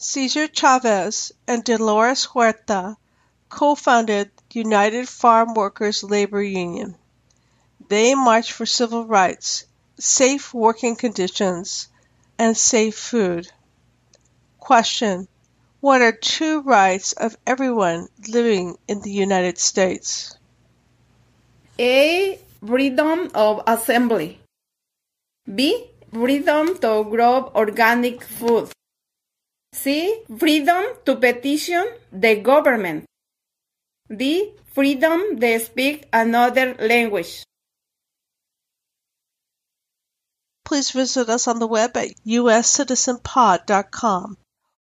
Cesar Chavez and Dolores Huerta co-founded United Farm Workers Labor Union. They marched for civil rights, safe working conditions, and safe food. Question: What are two rights of everyone living in the United States? A. Freedom of assembly. B. Freedom to grow organic food. C. Freedom to petition the government. D. Freedom to speak another language. Please visit us on the web at uscitizenpod.com.